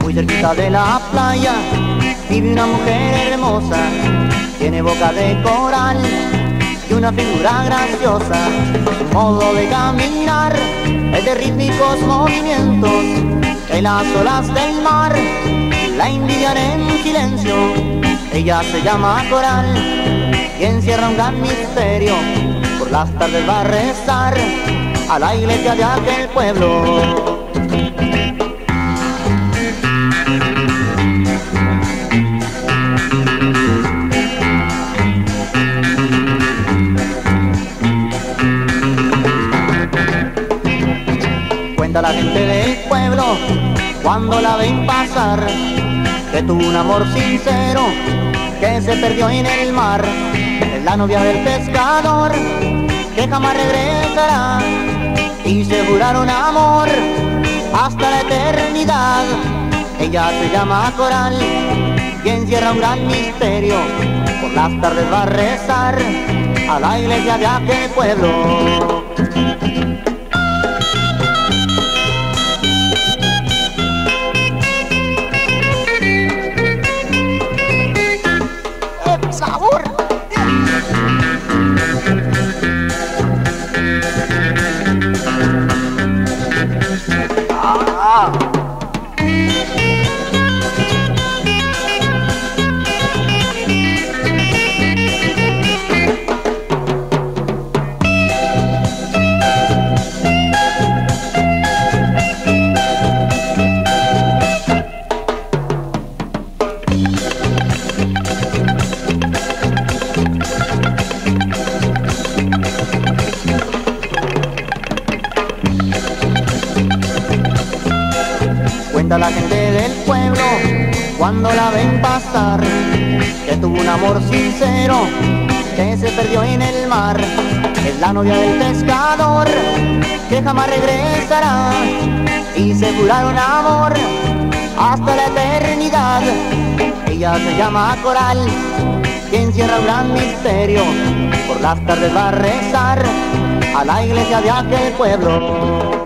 Muy cerquita de la playa vive una mujer hermosa, tiene boca de coral y una figura graciosa. Su modo de caminar es de rítmicos movimientos, en las olas del mar la envidian en silencio. Ella se llama Coral y encierra un gran misterio. Por las tardes va a rezar a la iglesia de aquel pueblo. Cuenta la gente del pueblo cuando la ven pasar que tuvo un amor sincero que se perdió en el mar. Es la novia del pescador que jamás regresará y se juraron amor hasta la eternidad. Ella se llama Coral y encierra un gran misterio. Por las tardes va a rezar a la iglesia de aquel pueblo. Cuenta la gente del pueblo cuando la ven pasar que tuvo un amor sincero que se perdió en el mar. Es la novia del pescador que jamás regresará y se juraron amor hasta la eternidad. Ella se llama Coral que encierra un gran misterio. Por las tardes va a rezar a la iglesia de aquel pueblo.